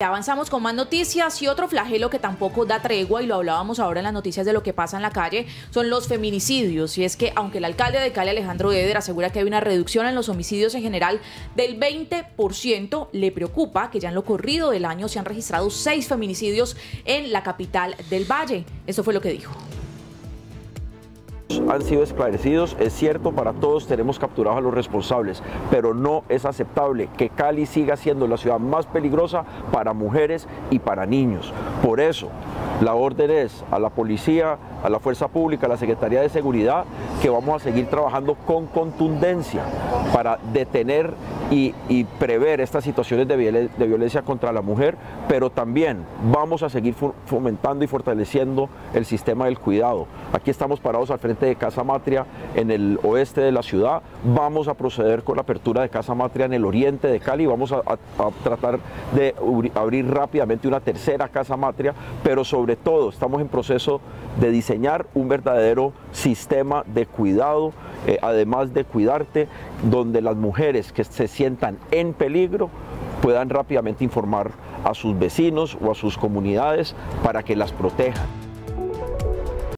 Avanzamos con más noticias y otro flagelo que tampoco da tregua y lo hablábamos ahora en las noticias de lo que pasa en la calle son los feminicidios y es que aunque el alcalde de Cali Alejandro Eder asegura que hay una reducción en los homicidios en general del 20%, le preocupa que ya en lo corrido del año se han registrado seis feminicidios en la capital del Valle. Eso fue lo que dijo han sido esclarecidos, es cierto, para todos tenemos capturados a los responsables, pero no es aceptable que Cali siga siendo la ciudad más peligrosa para mujeres y para niños. Por eso, la orden es a la policía, a la fuerza pública, a la Secretaría de Seguridad, que vamos a seguir trabajando con contundencia para detener y, prever estas situaciones de, violencia contra la mujer, pero también vamos a seguir fomentando y fortaleciendo el sistema del cuidado. Aquí estamos parados al frente de Casa Matria en el oeste de la ciudad, vamos a proceder con la apertura de Casa Matria en el oriente de Cali, vamos a, tratar de abrir rápidamente una tercera Casa Matria, pero sobre todo estamos en proceso de diseñar un verdadero sistema de cuidado, eh, además de cuidarte, donde las mujeres que se sientan en peligro puedan rápidamente informar a sus vecinos o a sus comunidades para que las protejan.